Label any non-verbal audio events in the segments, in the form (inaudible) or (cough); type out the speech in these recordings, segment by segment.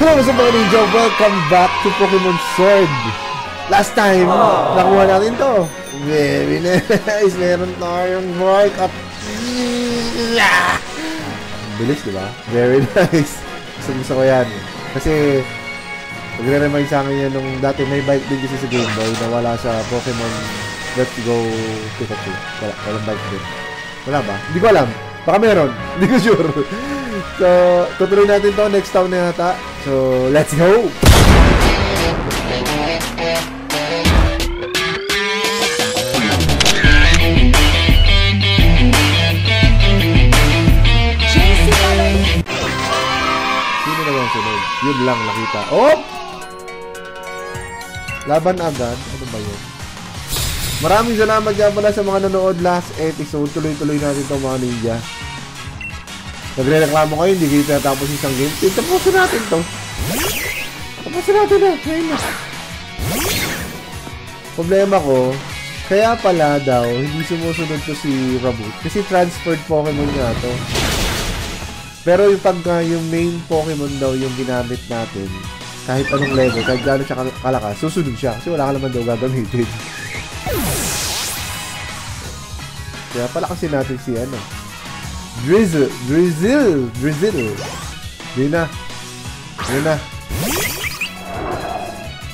Hello sa mga ninja, welcome back to Pokemon Sword. Last time, Aww. nakuha natin to. Very nice. Meron tayong mark up. Bilis, di ba? Very (laughs) nice. Gusto gusto ko yan. Kasi, nagre-remind sa akin yan nung dati may bike din kasi sa Game Boy na wala sa Pokemon Let's Go Pikachu. Wala, walang bike din. Wala ba? Hindi ko alam. Baka meron. (laughs) Hindi ko sure. So, tutuloy natin to next town na yata. So, let's go! Sino na bang sunod? Yun lang nakita. Oh! Laban agad? Ano ba yun? Maraming salamat dyan pala sa mga nanood last episode. Tuloy-tuloy natin itong mga ninja. Nagre-reklamo kayo, hindi kayo tinatapos isang game. Tapusin natin to. Tapusin natin na. Ngayon na. Problema ko, kaya pala daw, hindi sumusunod to si Raboot. Kasi transferred Pokemon nga to. Pero yung pagka yung main Pokemon daw yung ginamit natin, kahit anong level, kahit gano'n siya kalakas, susunod siya. Kasi wala ka naman daw gagamitin. (laughs) Kaya palakasin natin si ano. Drizzle. Drizzle. Drizzle. Yun na. Yun na.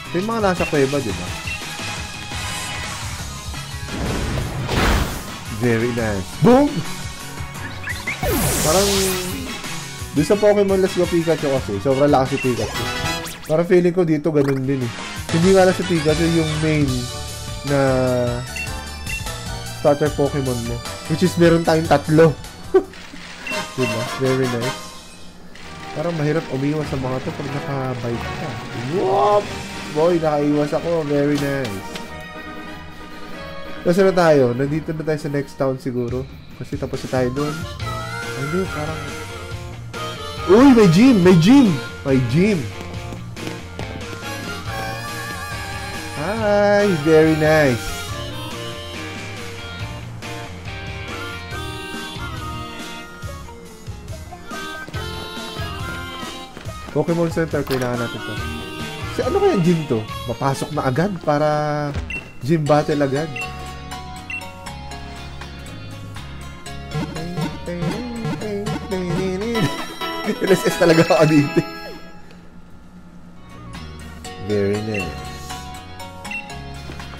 Ito yung mga nasa kuweba, di? Very nice. Boom! Parang... Doon sa Pokemon Let's Go Pikachu kasi, sobrang lakas si Pikachu. Parang feeling ko dito ganun din eh. Hindi nga lang si Pikachu yung main na starter Pokemon mo. Which is meron tayong tatlo. Diba? Very nice. Parang mahirap umiwas sa mga to pag naka-bike ka. Whoop! Boy, nakaiwas ako. Very nice. Kasi na tayo? Nandito na tayo sa next town siguro. Kasi tapos na tayo doon. Hindi, parang... Uy, may gym! May gym! May gym! Hi! Very nice. Pokemon Center, kailangan natin to. Kasi ano kaya gym to? Mapasok na agad para gym battle agad. LSS talaga ako dito. Very nice.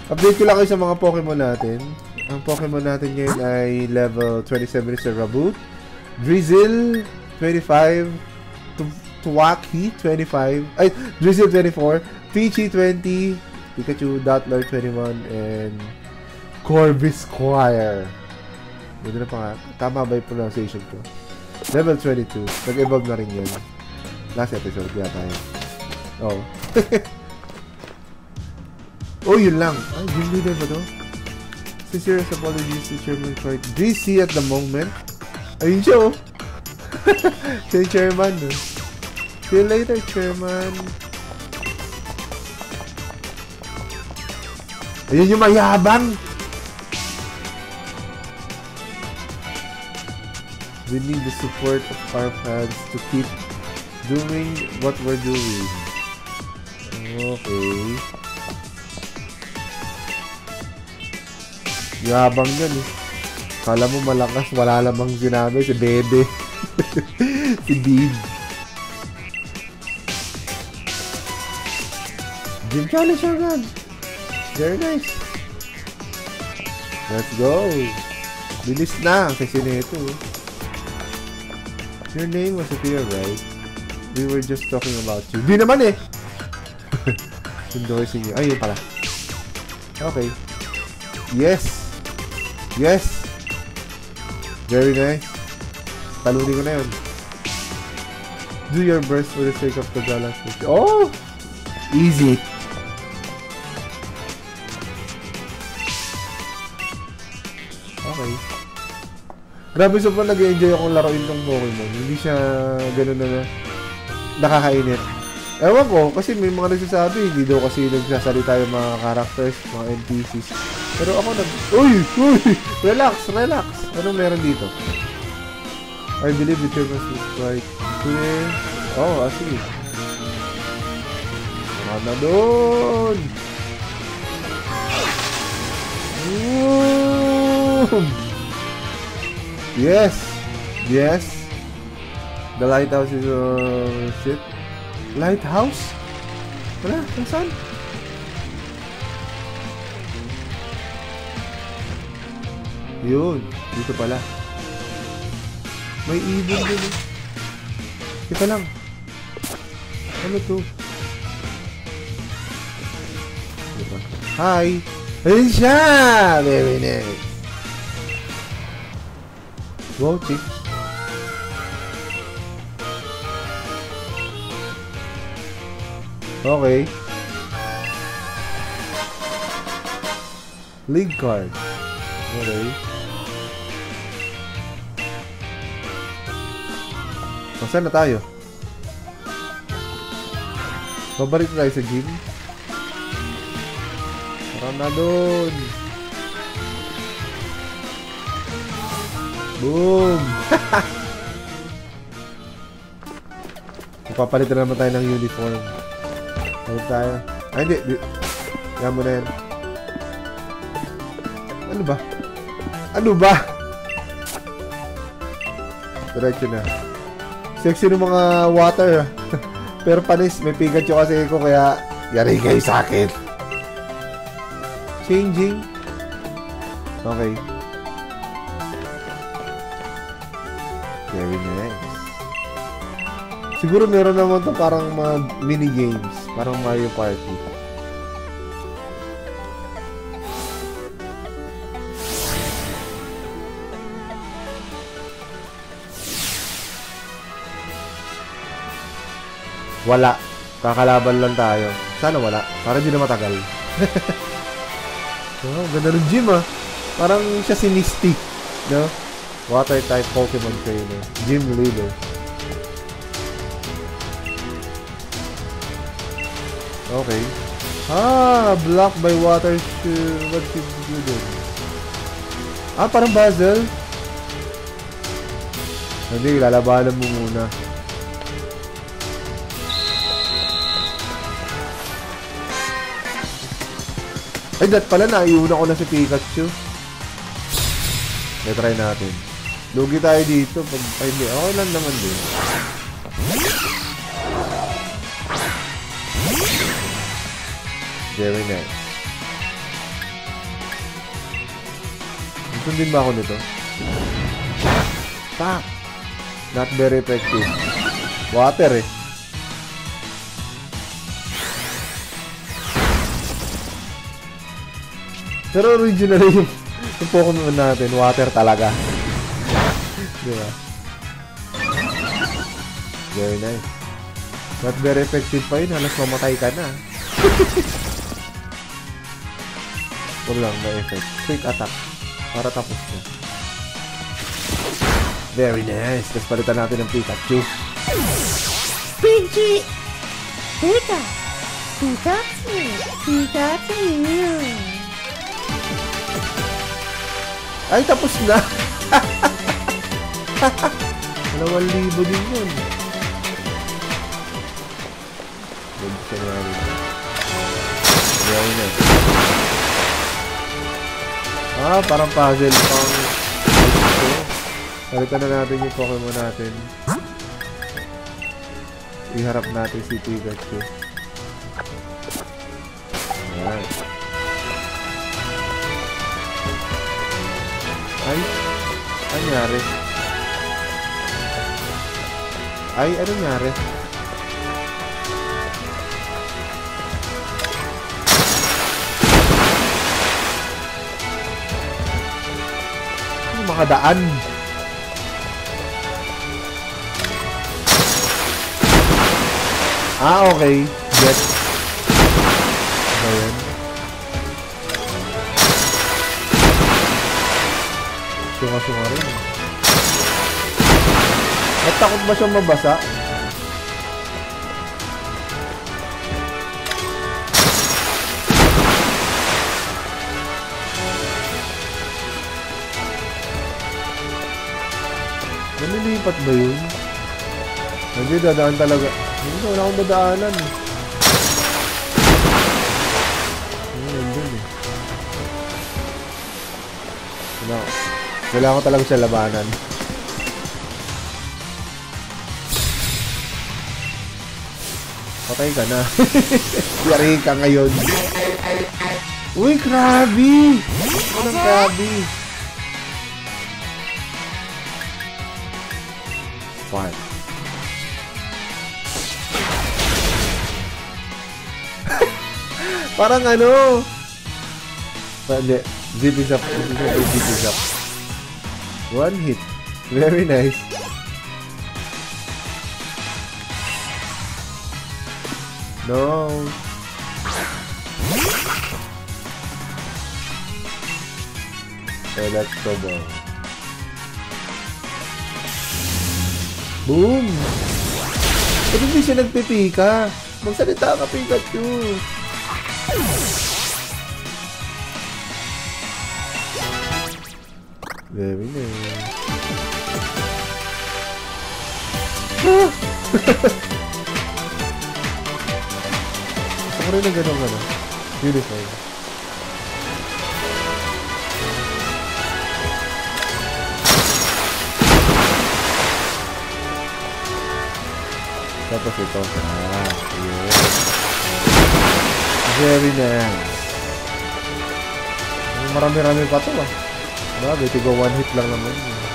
Update ko lang kayo sa mga Pokemon natin. Ang Pokemon natin ngayon ay level 27 is Raboot. Drizzle, 25. Twaki 25, ay, Drizzle 24, Peachy 20, Pikachu Dottler 21, and Corvus Choir. Ganda na pa nga. Tama ba yung pronunciation ko? Level 22. Nag-evolve na rin yun. Last episode yata yun. Oh. (laughs) oh, yun lang. Ay, gym leader ba to? Sincere apologies to Chairman Troy. DC at the moment. Ayun siya oh. (laughs) yung chairman. No? See you later, Chairman. Ayun yung mayabang! We need the support of our fans to keep doing what we're doing. Okay. Yabang yan eh. Kala mo malakas, wala lamang sinabi si Bebe. (laughs) si Bebe. Gym challenge agad. Very nice. Let's go. Bilis na kasi nito. Your name was appear, right? We were just talking about you. Di naman eh. (laughs) Endorsing you. Ayun pala. Okay. Yes. Yes. Very nice. Talunin ko na yun. Do your best for the sake of the galaxy. Oh! Easy. Grabe sobrang nag-enjoy akong laruin tong Pokemon. Hindi siya ganun na, na nakakainit. Ewan ko, kasi may mga nagsasabi, hindi daw kasi nagsasalita yung mga characters, mga NPCs. Pero ako nag... Uy! Uy! Relax! Relax! Anong meron dito? I believe the term is right. Clear. Oh, ah, sige. Tara na doon! Boom! Yes! Yes! The lighthouse is uh, shit. Lighthouse? Wala, nasaan? Yun, dito pala. May ibon din eh. Kita lang. Ano to? Diba? Hi! Ayun siya! Very nice. Chick. Okay. League card. Okay. Saan na tayo? Babalik tayo sa gym. Tara na doon. Boom! Papalitan naman tayo ng uniform. Balik tayo. Ay, hindi. di. Mo na yan. Ano ba? Ano ba? Diretso na. Sexy ng mga water. ah. (laughs) Pero panis, may Pikachu kasi ko kaya yari kayo sa akin. Changing. Okay. Siguro meron naman to parang mga mini games. Parang Mario Party. Wala. Kakalaban lang tayo. Sana wala. Para hindi na matagal. (laughs) oh, ganda ng gym ah. Parang siya si Misty. No? Water type Pokemon trainer. Gym leader. Okay. Ah, blocked by water What should you do? Ah, parang Basil. Hindi, lalabanan mo muna. Ay, dat pala, naiuna ko na si Pikachu. Okay, try natin. Lugi tayo dito. Pag, ay, hindi. Okay lang naman din. Very nice. Gusto din ba ako nito? Pak! Not very effective. Water eh. Pero original (laughs) yung, yung Pokemon natin, water talaga. (laughs) Di ba? Very nice. Not very effective pa yun, halos mamatay ka na. (laughs) Huwag lang, may effect. Quick attack. Para tapos na. Very nice. Tapos palitan natin ng Pikachu. Pidgey! Pika! Pikachu! Pikachu! Ay, tapos na. (laughs) Dalawang libo din yun. Nga rin. Very nice. Ah, parang puzzle pang... Ito. Palitan na natin yung Pokemon natin. Iharap natin si Pikachu. Alright. Ay, ano nangyari? Ay, ano nangyari? Ano makadaan? Ah, okay. Get. Ano yan? Sunga-sunga rin. At takot ba siyang mabasa? Nalilipat ba yun? Hindi, dadaan talaga. Hindi, wala akong dadaanan. eh. Ano yun dun eh. Ano, kailangan ko talaga siya labanan. Patay ka na. (laughs) Yari ka ngayon. Uy, Krabby! Anong Krabby? Fun. (laughs) Parang ano? Ah, Hindi. Zip is up. Zip is up. One hit. Very nice. No. Okay, let's Boom! Ba't hindi siya nagpipika? Magsalita ka, Pikachu! Very nice. Ah! Gusto ko rin na gano'n ano. Uniform. Tapos ito. Ah, yes. Very nice. Marami-rami pa to ah. Grabe, tigo one hit lang naman. yun.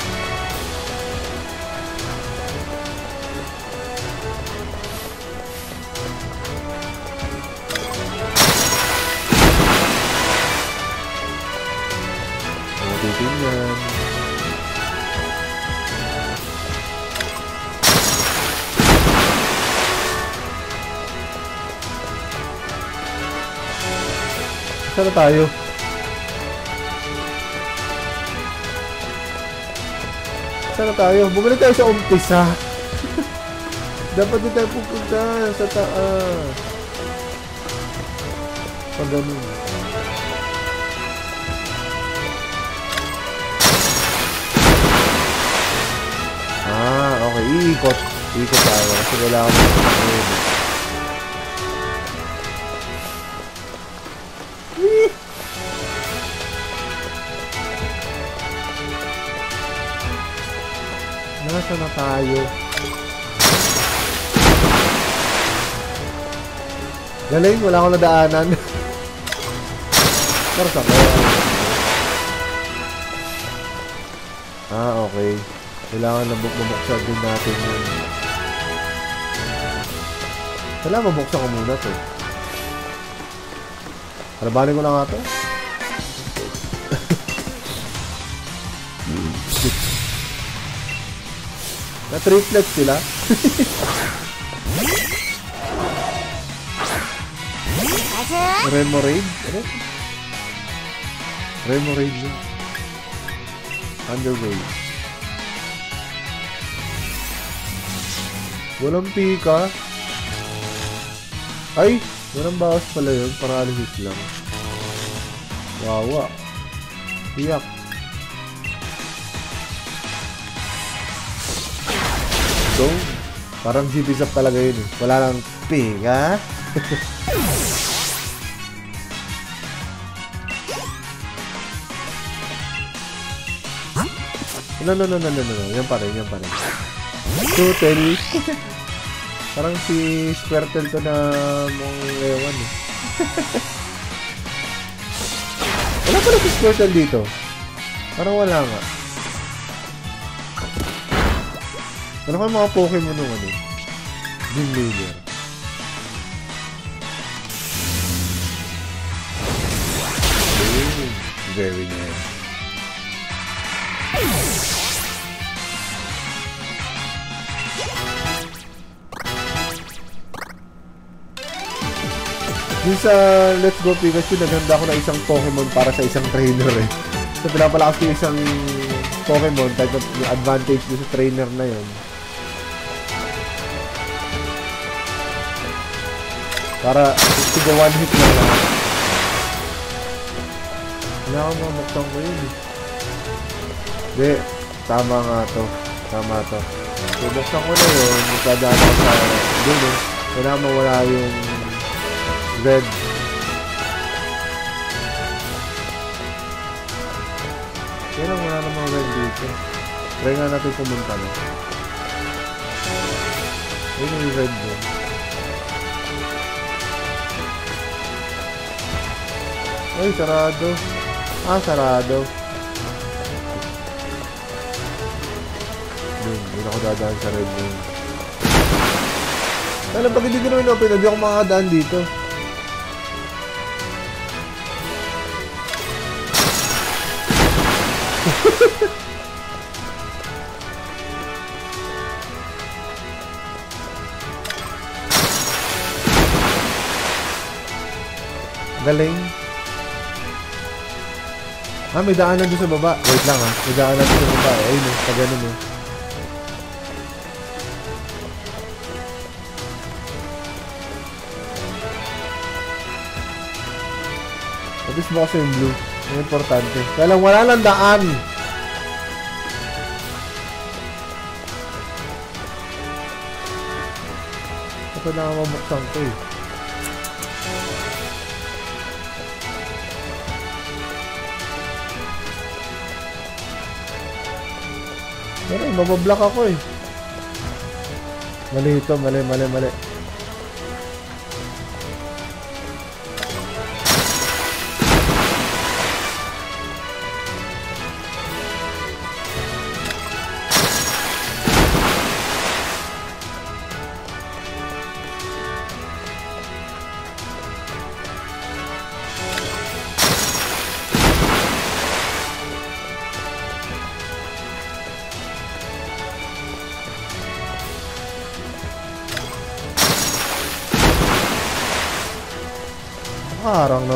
Saan na tayo? Saan na tayo? Bumalik tayo sa umpisa. (laughs) Dapat din tayo pupunta sa taas. Pag ganun. Ah, okay. Iikot. Iikot tayo. Kasi kailangan mo. Nasa na tayo? Galing, wala akong nadaanan. (laughs) Pero sa Ah, okay. Kailangan na buk mabuksan din natin yun. Kailangan mabuksan ko muna to. Kalabanin ko na nga to. (laughs) triplet sila. Remoraid? Ano? Remoraid yun. Underway. Walang pika. Ay! Walang bawas pala yun. Paralysis lang. Wawa. Tiyak. So, parang Zap talaga yun eh. Wala lang pika. (laughs) No, no, no, no, no, no, no. Yan pa rin, yan pa rin. Totally. (laughs) Parang si Squirtle to na mong ewan eh. (laughs) wala pala si Squirtle dito. Parang wala nga. Ano kaya mga Pokemon nung ano? Gym Leader. Very nice. Yung sa Let's Go Pikachu, naghanda ako ng isang Pokemon para sa isang trainer eh. So, pinapalakas ko yung isang Pokemon, type of advantage sa trainer na yun. Para sige one hit na lang. Wala akong mamatang ko yun eh. Hindi. Tama nga to. Tama to. So, basta ko na yun. Magdadaan ako sa dun eh. Kailangan mawala yung red Pero wala namang red dito. Try nga natin pumunta na. Ayun yung red doon. Ay, sarado. Ah, sarado. Yun, hindi na ako dadaan sa red doon. Alam, pag hindi ko naman open, hindi ako makakadaan dito. Galing. Ah, may daanan doon sa baba. Wait lang ah. May daanan doon sa baba. Ayun eh. Pag ganun eh. Least mo kasi yung blue. Yung importante. Kaya lang wala lang daan. Ito na nga mabuksan ko eh. Pero mabablock ako eh. Mali ito, mali, mali, mali.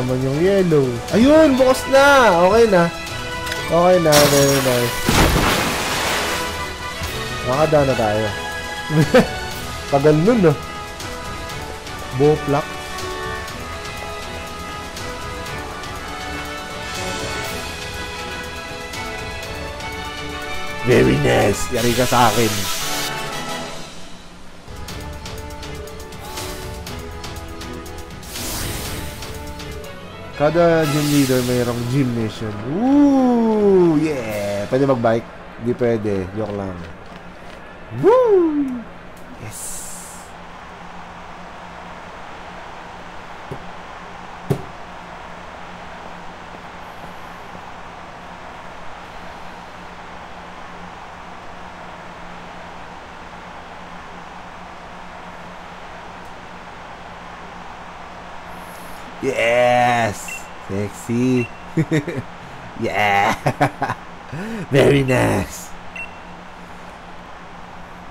Naman yung yellow. Ayun, bukas na. Okay na. Okay na, very nice. Makada na tayo. (laughs) Tagal nun, no? Boplak. Very nice. Yari ka sa akin. Kada gym leader mayroong gym mission. Woo! Yeah! Pwede mag-bike? Hindi pwede. Joke lang. Woo! Yes! Sexy! (laughs) yeah! (laughs) Very nice!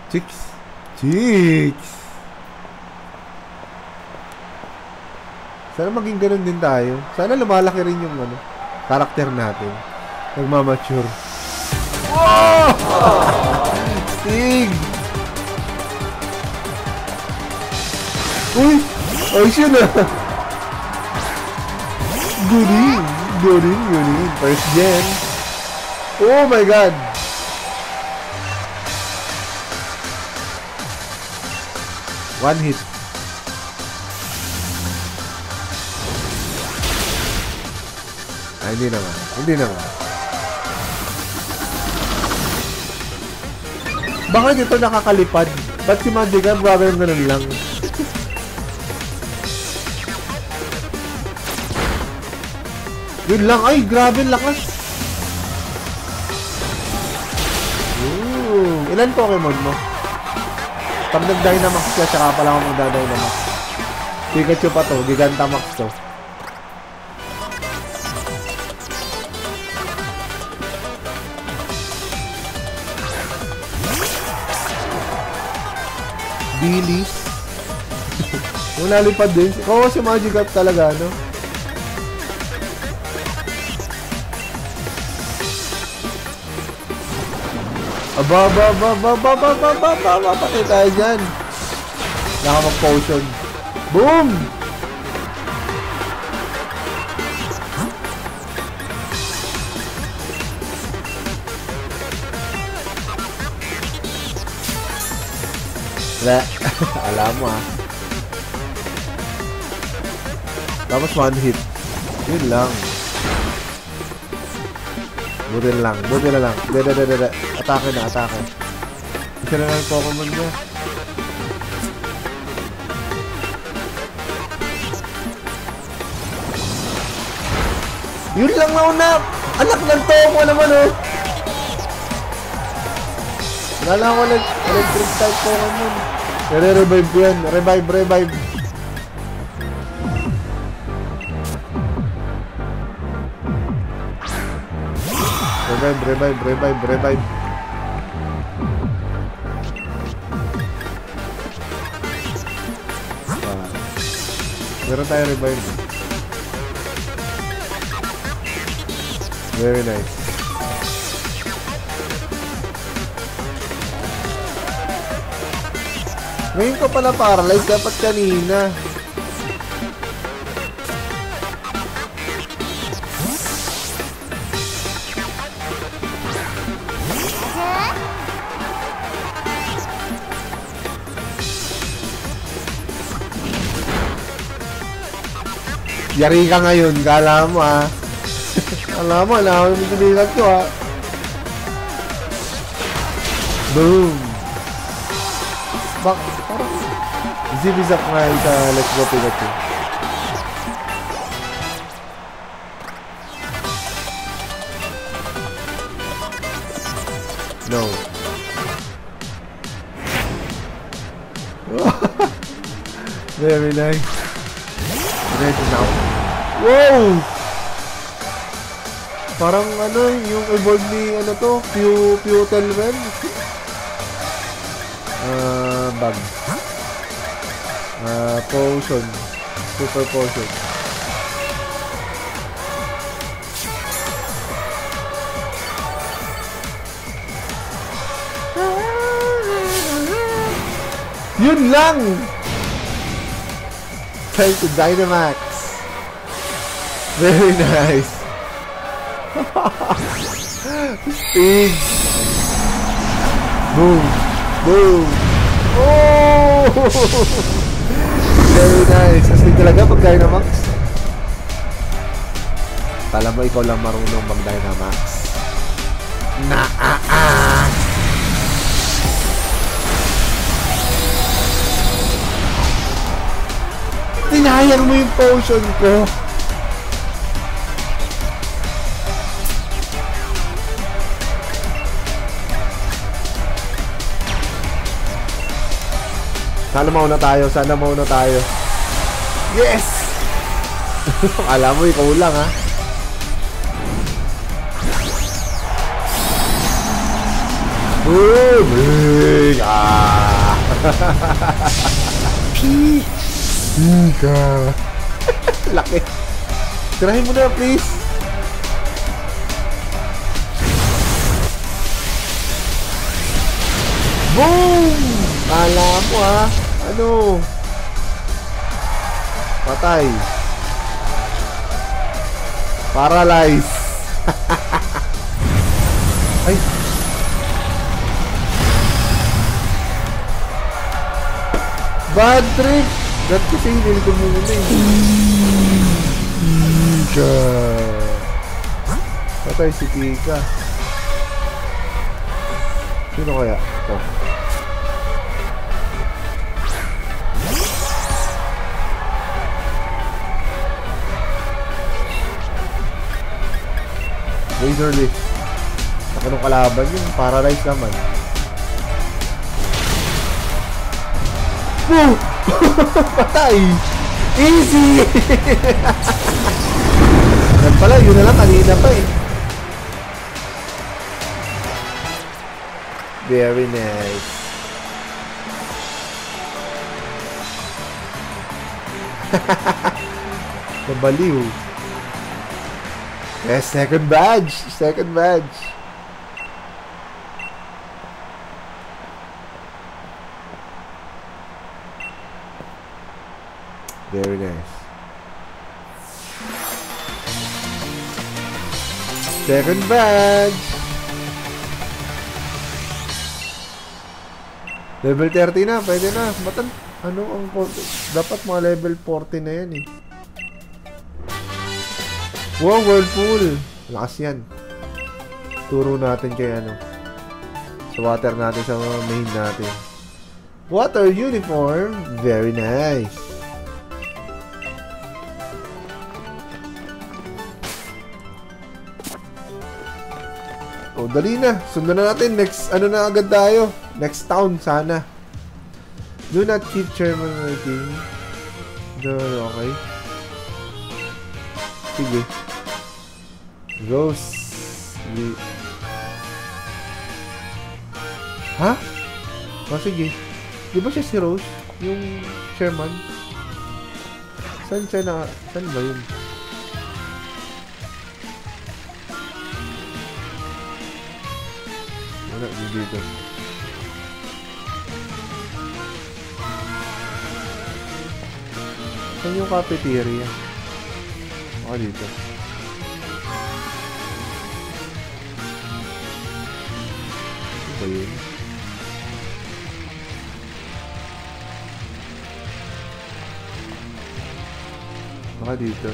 Chicks! Chicks! Sana maging ganun din tayo. Sana lumalaki rin yung ano, karakter natin. Nagmamature. (laughs) Wow! Stig! Uy! Ayos yun ah! Gurin! Gurin, gurin. First gen. Oh my god! One hit. Ay, hindi naman. Hindi naman. Bakit ito nakakalipad? Ba't si Magikarp gagawin ganun lang? Yun lang. Ay, grabe lakas. Ooh. Ilan Pokemon mo? Pag nag-Dynamax ka, tsaka pala ako magda-Dynamax. Pikachu pa to. Gigantamax to. Bilis. (laughs) Wala lipad din. Oo, si Magikarp talaga, no? Aba, aba, aba, aba, aba, aba, aba, aba, aba, aba, patay tayo dyan. Naka mag-potion. Boom! Wala. (laughs) Alam mo ah. Tapos one hit. Yun lang. Buti lang. Buti na lang. Dede, dede, dede. Atake na, atake. Isa na lang Pokemon niya. Yun lang na una. Anak ng Tomo naman oh. Wala lang ako nag electric type Pokemon. Nare-revive ko yan. Revive, revive. Revive, revive, revive, revive. Meron tayo revive. Very nice. Ngayon ko pala paralyzed, dapat kanina. Yari ka ngayon, kala mo ah. Alam mo, alam mo yung pinilat ko ah. Boom! Bak, parang... Zibizak nga yung sa Let's Go Pikachu. No. (laughs) Very nice. Ready now. Wow! Parang ano, yung evolve ni ano to, Pew Pewtelren. Ah, bag. Ah, potion. Super potion. Yun lang! Time to Dynamax. Very nice. Speed. Boom. Boom. Oh! Very nice. Astig talaga pag Dynamax. Kala mo ikaw lang marunong mag Dynamax. Na ah. Tinayang mo yung potion ko. Sana mauna tayo, sana mauna tayo. Yes! (laughs) Alam mo, ikaw lang ha. Boom! Big! Ah! (laughs) Pika! (laughs) Laki. Tirahin mo na, please. Boom! Kala mo ha. Ano? Patay. Paralyze. (laughs) Ay. Bad trip. Ba't kasi hinil ko muna eh. Patay si Pika. Sino kaya? Ito. Razor Leaf. Ako nung kalaban yun, paralyze naman. Woo! (laughs) Patay! Easy! (laughs) Yan pala, yun na lang kanina pa eh. Very nice. (laughs) Nabaliw. Yes, second badge. Second badge. Very nice. Second badge. Level 30 na, pwede na. Matan ano ang dapat mga level 40 na yan eh. Wow, Whirlpool. Lakas yan. Turo natin kay ano. Sa water natin sa main natin. Water uniform. Very nice. O, dali na. Sundan na natin. Next, ano na agad tayo. Next town, sana. Do not keep chairman waiting. No, okay. Sige. Rose. Ha? O, sige. Di ba siya si Rose? Yung chairman? Saan siya na... Saan ba yun? Wala, di dito. Saan yung cafeteria? Baka dito. Baka dito.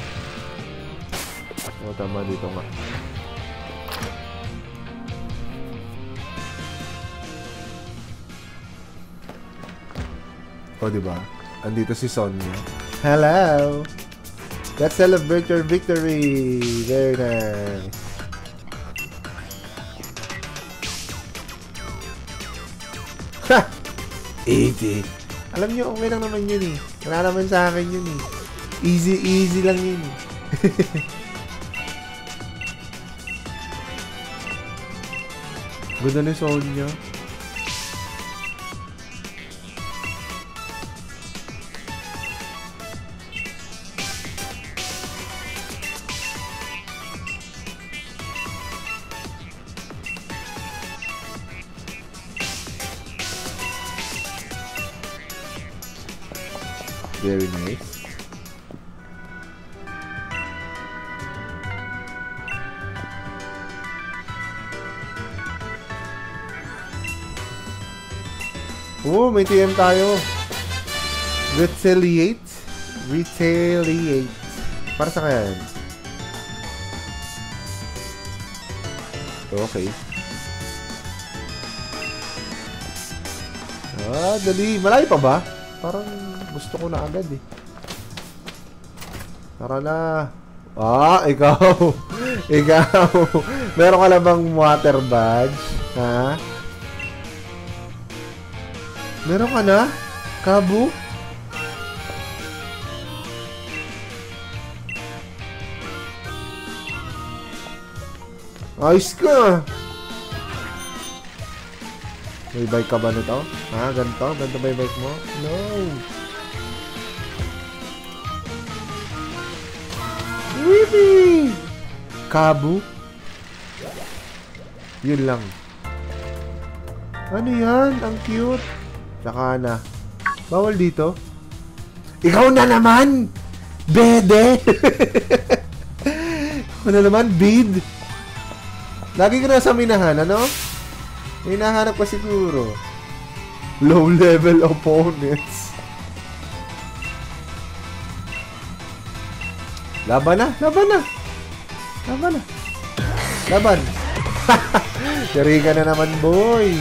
Oo, tama dito nga. O, di ba? Andito si Sonya. Hello! Let's celebrate your victory! Very nice. Ha! Easy. Alam niyo, okay lang naman yun eh. Wala naman sa akin yun eh. Easy, easy lang yun. Ganda ni Sonya. Very Oh, may TM tayo. Retaliate. Retaliate. Para sa kaya yan? Okay. Ah, dali. Malayo pa ba? Parang gusto ko na agad eh. Tara na. Ah, (laughs) ikaw. ikaw. Meron ka na bang water badge? Ha? Meron ka na? Kabu? Ayos ka! May bike ka ba nito? Ha? Ganito? Ganito ba bike mo? No! Weepy! Kabu? Yun lang. Ano yan? Ang cute. Tsaka na. Bawal dito. Ikaw na naman! Bede! (laughs) Na naman, bid! Lagi ka na sa minahan, ano? Hinahanap ka siguro. Low level opponents. Laban na, laban na. Laban na. Laban. (laughs) Yari na naman, boy.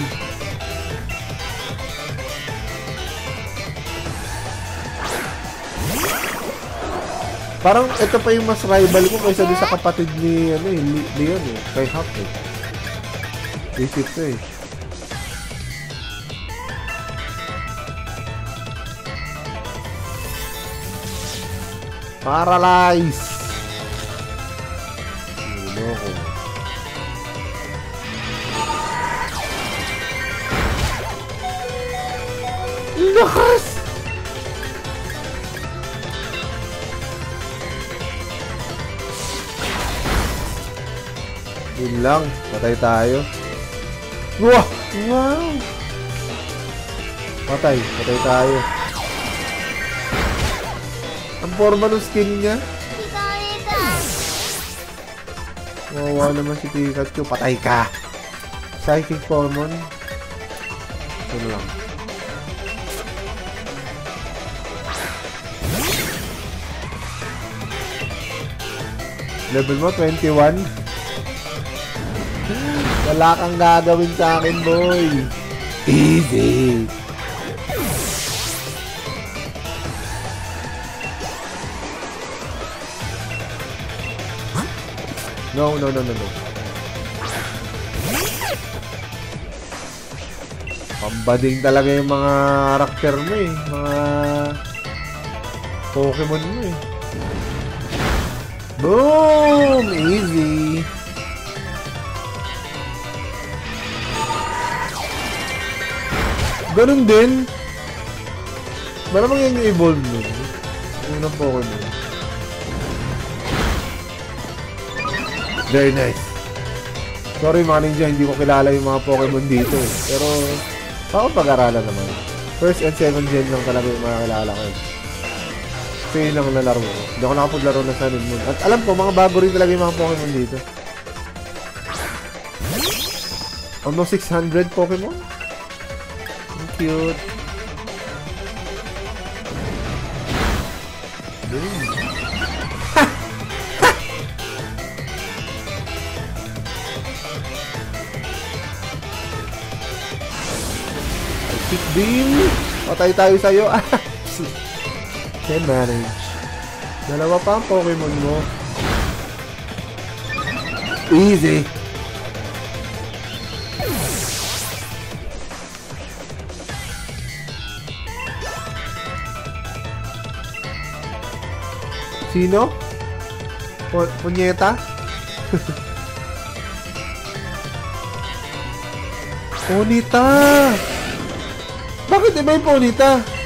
Parang ito pa yung mas rival ko kaysa doon sa kapatid ni ano eh, Le- Leon eh, kay Hawk eh. Isip ko eh. Paralyze! Ko. Lakas! Yun lang. Patay tayo. Wow! Wow! Patay. Patay tayo. Ang forma ng skin niya. Wawa naman si Pikachu. Patay ka. Psychic Formon. Yun lang. Level mo, 21. Wala kang gagawin sa akin, boy. Easy. No, no, no, no, no. Pambading talaga yung mga karakter mo eh. Mga Pokemon mo eh. Boom! Easy. Ganun din. Malamang yung evolve nun. Unang Pokemon. Very nice. Sorry mga ninja, hindi ko kilala yung mga Pokemon dito eh. Pero, pag-aralan naman. First and second gen lang talaga yung mga kilala ko. eh. Kasi yun lang nalaro ko. Hindi ako nakapaglaro na Sun and Moon. At alam ko, mga bago rin talaga yung mga Pokemon dito. Almost 600 Pokemon? Cute. Boom. Kick beam. Patay tayo sa'yo. (laughs) Can manage. Dalawa pa ang Pokemon mo. Easy. Sino? Po Punyeta? (laughs) Ponita! Bakit iba yung Ponita?